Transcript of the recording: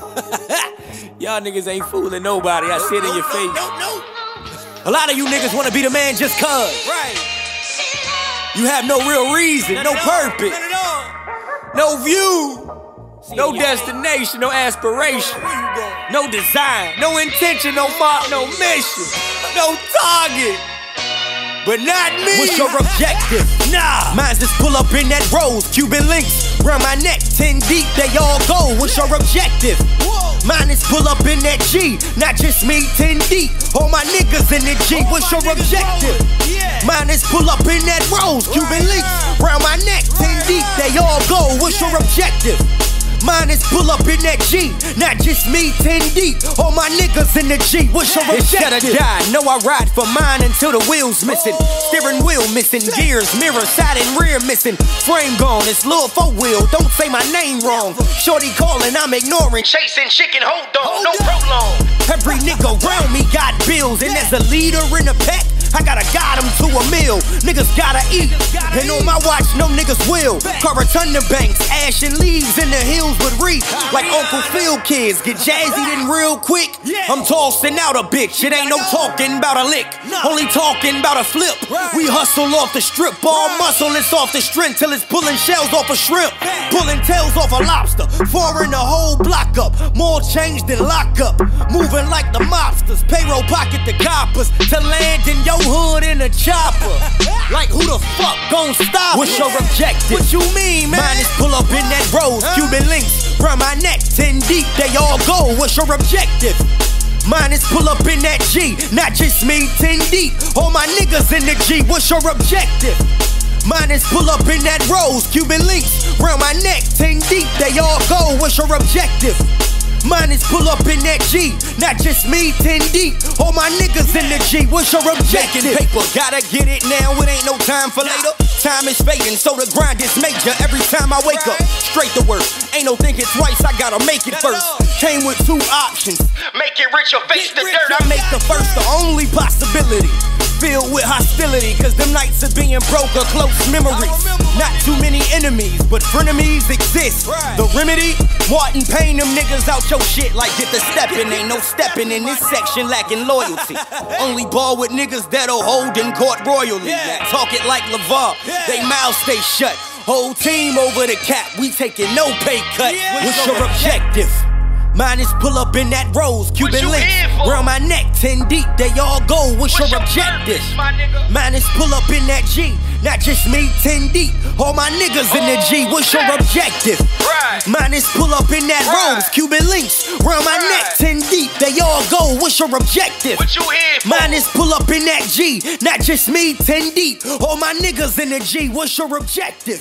Y'all niggas ain't fooling nobody. I see it in your face. No, no. A lot of you niggas wanna be the man just cuz. Right. You have no real reason, no None at all. purpose, None at all. no view, no destination, no aspiration, Where you going? no design, no intention, no fault, no mission, no target. But not me. What's your objective? Nah. Mine's just pull up in that rose, Cuban links round my neck, 10 deep, they all go. What's your objective? Mine is pull up in that G, not just me, 10 deep. All my niggas in the G, what's your objective? Mine is pull up in that rose, Cuban links round my neck, 10 deep, they all go. What's your objective? Mine is pull up in that G, not just me, 10 deep. All my niggas in the G, what's your It's gotta die. Know I ride for mine until the wheels missing. Steering wheel missing, gears, mirror, side and rear missing. Frame gone, it's Lil FoWHEEL. Don't say my name wrong. Shorty calling, I'm ignoring. Chasing chicken, hold on, no Hold up. prolong. Every nigga around me got bills, and as a leader in the pack, I gotta guide them to a meal. Niggas gotta eat, and on my watch, no niggas will. Thunder banks, ash and leaves in the hills with reef. Like Uncle Phil kids, get jazzy then real quick. I'm tossing out a bitch, it ain't no talking about a lick. Only talking about a flip. We hustle off the strip, all muscle, it's off the strength till it's pulling shells off a shrimp. Pulling tails off a lobster, foreign the whole block up. More change than lockup. Moving like the mobsters, payroll pocket the coppers. To land in your chopper. Like who the fuck gon' stop What's your objective? What you mean, man? Mine is pull up in that rose, Cuban links round my neck, 10 deep, they all go. What's your objective? Mine is pull up in that G, not just me, 10 deep. All my niggas in the G, what's your objective? Mine is pull up in that rose, Cuban links round my neck, 10 deep, they all go. What's your objective? Mine is pull up in that G, not just me, 10 deep. All my niggas in the G, what's your objective? Making paper, gotta get it now. It ain't no time for later. Time is fading, so the grind is major. Every time I wake up, straight to work. Ain't no thinking twice, I gotta make it first. Came with two options. Make it rich or face the Get rich dirt. I make the first the only possibility. Filled with hostility, cause them nights of being broke are close memories. Not too many enemies, but frenemies exist. The remedy, Martin Payne them niggas out your shit like get the stepping. Ain't no stepping in this section lacking loyalty. Only ball with niggas that'll hold in court royally. Talk it like LeVar, they mouths stay shut. Whole team over the cap, we taking no pay cut. What's your objective? Mine is pull up in that rose, Cuban links round my neck, 10 deep, they all go. What's, What's your your objective? purpose. Mine is pull up in that G, not just me, 10 deep. All my niggas in the G, what's your objective? Right. Mine is pull up in that Right. rose, Cuban links round my Right. neck, 10 deep, they all go. What's your objective? What you here for? Mine is pull up in that G, not just me, 10 deep. All my niggas in the G, what's your objective?